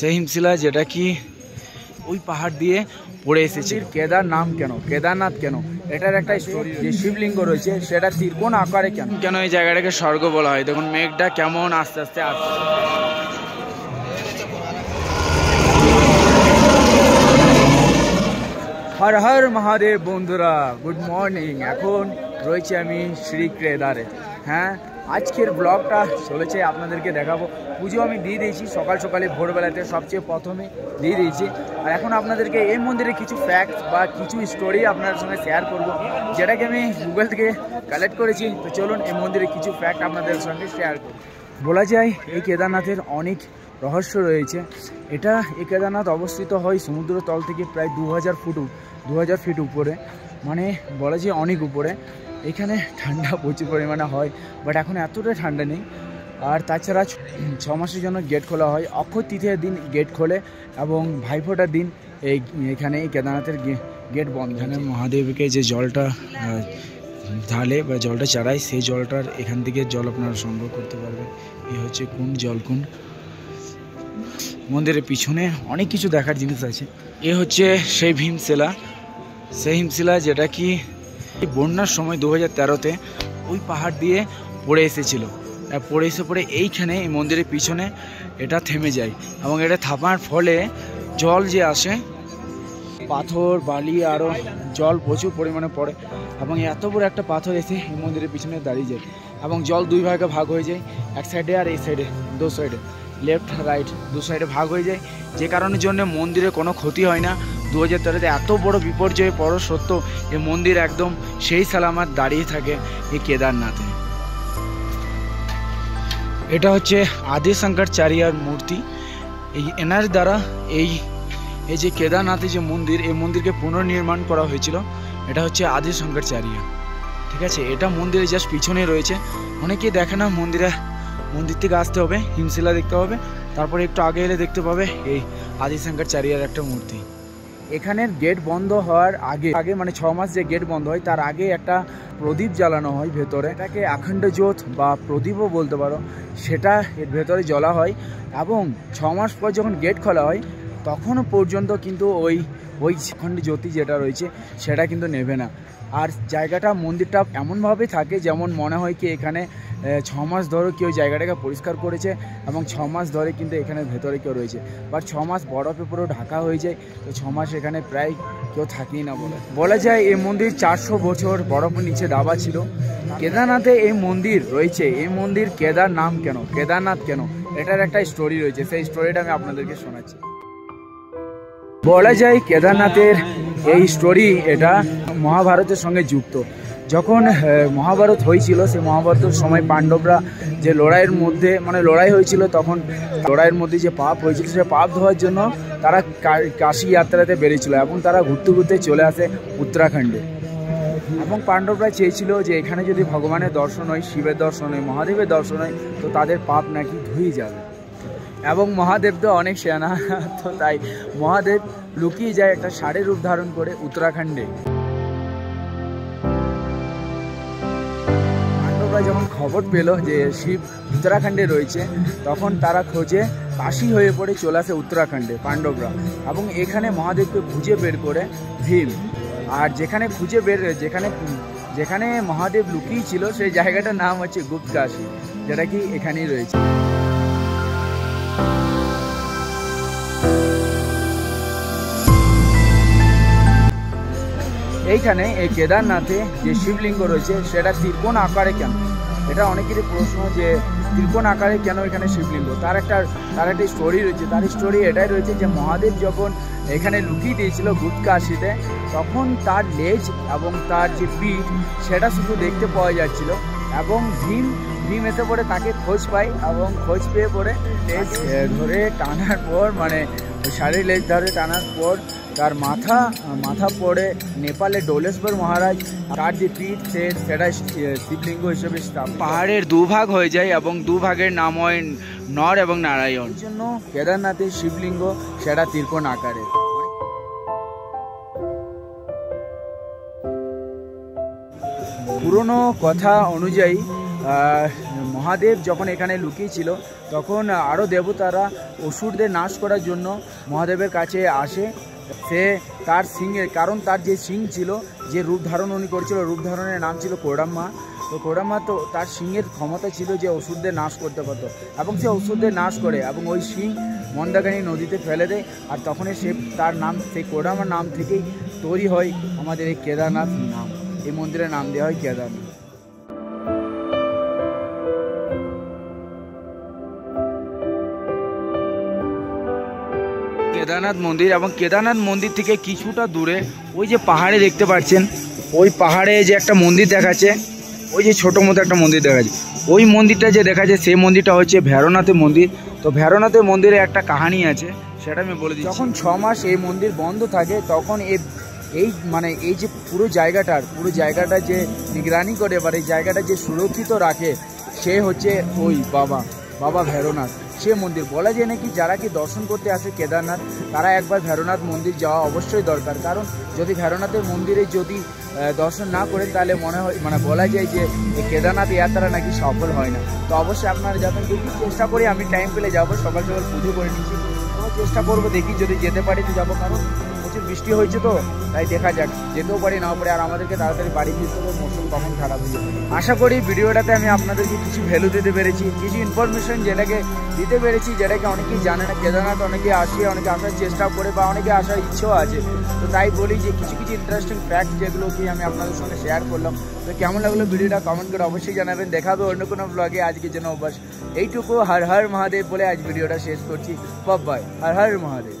সেই হিমশিলা যেটা কি ওই পাহাড় দিয়ে পড়ে এসেছে। কেদার নাম কেন? কেদারনাথ কেন? এটার একটা স্টোরি যে শিবলিঙ্গ রয়েছে সেটা ত্রিকোণ আকারে কেন? কেন এই জায়গাটাকে স্বর্গ বলা হয়? দেখুন মেঘটা কেমন আস্তে আস্তে আসছে। হর হর মহাদেব বন্ধুরা গুড মর্নিং। এখন রয়েছে আমি শ্রী কেদারে হ্যাঁ? আজকের ব্লগটা চলেছে, আপনাদেরকে দেখাবো। পুজো আমি দিয়ে দিয়েছি, সকাল সকালে ভোরবেলাতে সবচেয়ে প্রথমে দিয়ে দিয়েছি। আর এখন আপনাদেরকে এই মন্দিরে কিছু ফ্যাক্ট বা কিছু স্টোরি আপনার সঙ্গে শেয়ার করব, যেটাকে আমি গুগল থেকে কালেক্ট করেছি। তো চলুন, এই মন্দিরে কিছু ফ্যাক্ট আপনাদের সঙ্গে শেয়ার করব বলা যায়, এই কেদারনাথের অনেক রহস্য রয়েছে। এটা এই কেদারনাথ অবস্থিত হয় সমুদ্র তল থেকে প্রায় দু হাজার ফুট দু হাজার ফিট উপরে। মানে বলা যায় অনেক উপরে। এখানে ঠান্ডা প্রচুর পরিমাণে হয় বাট এখন এতটা ঠান্ডা নেই। আর তাছাড়া ছ- মাসের জন্য গেট খোলা হয়। অক্ষয় তৃতীয়ার দিন গেট খোলে এবং ভাইফোঁটার দিন এই এখানে কেদারনাথের গেট বন্ধ এখানে মহাদেবকে যে জলটা ঢালে বা জলটা চাড়ায় সেই জলটার এখান থেকে জল আপনারা সংগ্রহ করতে পারবেন। এই হচ্ছে কুণ্ড জলকুণ্ড মন্দিরের পিছনে অনেক কিছু দেখার জিনিস আছে। এ হচ্ছে সেই ভীমশিলা। সেই হিমশিলা যেটা কি বন্যার সময় দু হাজার তেরোতে ওই পাহাড় দিয়ে পড়ে এসেছিল। পড়ে এসে পড়ে এইখানে, এই মন্দিরের পিছনে এটা থেমে যায় এবং এটা থামার ফলে জল যে আসে, পাথর, বালি আরও জল প্রচুর পরিমাণে পড়ে এবং এত বড় একটা পাথর এসে এই মন্দিরের পিছনে দাঁড়িয়ে যায় এবং জল দুই ভাগে ভাগ হয়ে যায়, এক সাইডে আর এই সাইডে দু সাইডে লেফট রাইট দু সাইডে ভাগ হয়ে যায়। যে কারণের জন্য মন্দিরে কোনো ক্ষতি হয় না। দু হাজার তেরোতে এত বড় বিপর্যয়ে পড়ো সত্য এই মন্দির একদম সেই সালামাত দাঁড়িয়ে থাকে এই কেদারনাথে। এটা হচ্ছে আদি শঙ্করাচার্যার মূর্তি। এই এনার দ্বারা এই এই যে কেদারনাথে যে মন্দির, এই মন্দিরকে পুনর্নির্মাণ করা হয়েছিল, এটা হচ্ছে আদি শঙ্করাচার্য ঠিক আছে? এটা মন্দিরের জাস্ট পিছনে রয়েছে। অনেকেই দেখে না মন্দিরে মন্দির থেকে আসতে হবে, হিমশিলা দেখতে হবে, তারপরে একটু আগে এলে দেখতে পাবে এই আদি শঙ্করাচার্যার একটা মূর্তি। এখানের গেট বন্ধ হওয়ার আগে আগে মানে ছ মাস যে গেট বন্ধ হয়, তার আগে একটা প্রদীপ জ্বালানো হয় ভেতরে। এটাকে আখণ্ড জ্যোত বা প্রদীপও বলতে পারো, সেটা এর ভেতরে জ্বলা হয় এবং ছ মাস পর যখন গেট খোলা হয়, তখনও পর্যন্ত কিন্তু ওই ওই আখণ্ড জ্যোতি যেটা রয়েছে, সেটা কিন্তু নেবে না। আর জায়গাটা, মন্দিরটা এমনভাবে থাকে যেমন মনে হয় কি এখানে ছ মাস ধরে কেউ জায়গাটাকে পরিষ্কার করেছে এবং ছ মাস ধরে কিন্তু এখানে ভেতরে কেউ রয়েছে। বাট ছ মাস বরফে পুরো ঢাকা হয়ে যায়, তো ছ মাস এখানে প্রায় কেউ থাকেই না বলে। বলা যায় এই মন্দির চারশো বছর বরফের নিচে দাবা ছিল। কেদারনাথে এই মন্দির রয়েছে। এই মন্দির কেদার নাম কেন? কেদারনাথ কেন? এটার একটা স্টোরি রয়েছে। সেই স্টোরিটা আমি আপনাদেরকে শোনাচ্ছি। বলা যায় কেদারনাথের এই স্টোরি এটা মহাভারতের সঙ্গে যুক্ত। যখন মহাভারত হয়েছিল সেই মহাভারতের সময় পাণ্ডবরা যে লড়াইয়ের মধ্যে মানে লড়াই হয়েছিল, তখন লড়াইয়ের মধ্যে যে পাপ হয়েছিল, সে পাপ ধোয়ার জন্য তারা কাশী যাত্রাতে বেরিয়েছিল এবং তারা ঘুরতে ঘুরতে চলে আসে উত্তরাখণ্ডে। এবং পাণ্ডবরা চেয়েছিল যে এখানে যদি ভগবানের দর্শন হয়, শিবের দর্শন হয়, মহাদেবের দর্শন হয়, তো তাদের পাপ নাকি ধুয়ে যাবে। এবং মহাদেব তো অনেক সেনা, তো তাই মহাদেব লুকিয়ে যায় একটা ষাঁড়ের রূপ ধারণ করে উত্তরাখণ্ডে। পাণ্ডবরা যখন খবর পেল যে শিব উত্তরাখণ্ডে রয়েছে, তখন তারা খোঁজে কাশি হয়ে পড়ে চলে আসে উত্তরাখণ্ডে পাণ্ডবরা এবং এখানে মহাদেবকে খুঁজে বের করে ভীম। আর যেখানে খুঁজে বের, যেখানে যেখানে মহাদেব লুকিয়ে ছিল সেই জায়গাটার নাম হচ্ছে গুপ্তকাশী, যেটা কি এখানেই রয়েছে। এইখানে এই কেদারনাথে যে শিবলিঙ্গ রয়েছে, সেটা ত্রিকোণ আকারে কেন? এটা অনেকেরই প্রশ্ন যে ত্রিকোণ আকারে কেন এখানে শিবলিঙ্গ? তার একটা তার একটা স্টোরি রয়েছে। তার স্টোরি এটাই রয়েছে যে মহাদেব যখন এখানে লুকিয়ে দিয়েছিল গুটকাশিতে তখন তার লেজ এবং তার যে পিঠ, সেটা শুধু দেখতে পাওয়া যাচ্ছিল। এবং ভীম ভীম এসে পরে তাকে খোঁজ পায় এবং খোঁজ পেয়ে পরে লেজ ধরে টানার পর মানে শাড়ির লেজ ধরে টানার পর তার মাথা মাথা পড়ে নেপালে ডোলেশ্বর মহারাজ। তার যে পীঠ সে সেটা শিবলিঙ্গ হিসেবে পাহাড়ের দুভাগ হয়ে যায় এবং দুভাগের নাম হয় নর এবং নারায়ণ। জন্য কেদারনাথের শিবলিঙ্গ সেটা ত্রিকোণ আকারে। পুরনো কথা অনুযায়ী মহাদেব যখন এখানে লুকিয়েছিল, তখন আরও দেবতারা অসুরদের নাশ করার জন্য মহাদেবের কাছে আসে। সে তার সিংয়ের কারণ তার যে সিং ছিল, যে রূপ ধারণ উনি করেছিল, রূপ ধারণের নাম ছিল কোরাম্মা তো কোরাম্মা তো তার সিংয়ের ক্ষমতা ছিল যে অসুরদের নাশ করতে পারতো। এবং সে অসুরদের নাশ করে, এবং ওই সিং মন্দাকানি নদীতে ফেলে দেয়। আর তখনই সে তার নাম, সেই কোরামার নাম থেকেই তৈরি হয় আমাদের এই কেদারনাথ নাম। এই মন্দিরের নাম দেওয়া হয় কেদারনাথ। কেদারনাথ মন্দির এবং কেদারনাথ মন্দির থেকে কিছুটা দূরে ওই যে পাহাড়ে দেখতে পাচ্ছেন ওই পাহাড়ে যে একটা মন্দির দেখাচ্ছে ওই যে ছোটো মতো একটা মন্দির দেখাচ্ছে। ওই মন্দিরটা যে দেখাচ্ছে সেই মন্দিরটা হচ্ছে ভৈরনাথের মন্দির। তো ভৈরনাথের মন্দিরে একটা কাহানি আছে সেটা আমি বলে দিচ্ছি। যখন ছ মাস এই মন্দির বন্ধ থাকে তখন এই এই মানে এই যে পুরো জায়গাটার, পুরো জায়গাটা যে নিগরানি করে বা এই জায়গাটা যে সুরক্ষিত রাখে, সে হচ্ছে ওই বাবা বাবা ভৈরনাথ। সে মন্দির। বলা যায় নাকি যারা কি দর্শন করতে আসে কেদারনাথ, তারা একবার ভৈরনাথ মন্দির যাওয়া অবশ্যই দরকার। কারণ যদি ভৈরনাথের মন্দিরে যদি দর্শন না করেন, তাহলে মনে হয় মানে বলা যায় যে কেদারনাথ যাত্রা নাকি সফল হয় না। তো অবশ্যই আপনারা যাবেন দেখি, চেষ্টা করি আমি টাইম পেলে যাব, সকাল সকাল পুজো করে নিচ্ছি। চেষ্টা করব দেখি যদি যেতে পারি তো যাব। কারণ প্রচুর বৃষ্টি হয়েছে তো, তাই দেখা যাক। যেতেও পারি, নাও পারি, আর আমাদেরকে তাড়াতাড়ি বাড়ি ফিরতে হবে, মৌসুম কখন খারাপ হয়ে আশা করি ভিডিওটাতে আমি আপনাদেরকে কিছু ভ্যালু দিতে পেরেছি, কিছু ইনফরমেশন যেটাকে দিতে পেরেছি, যেটাকে অনেকেই জানে না, কেদারনাথ অনেকে আসে, অনেকে আসার চেষ্টা করে, বা অনেকে আসার ইচ্ছেও আছে। তো তাই বলি যে, কিছু কিছু ইন্টারেস্টিং ফ্যাক্ট যেগুলো কি আমি আপনাদের সঙ্গে শেয়ার করলাম। তো কেমন লাগল ভিডিওটা? কমেন্ট করে অবশ্যই জানাবেন। দেখাবে অন্য কোনো ব্লগে আজকে যেন অভ্যাস। এইটুকু হর হর মহাদেব বলে আজ ভিডিওটা শেষ করছি। বাই হর হর মহাদেব।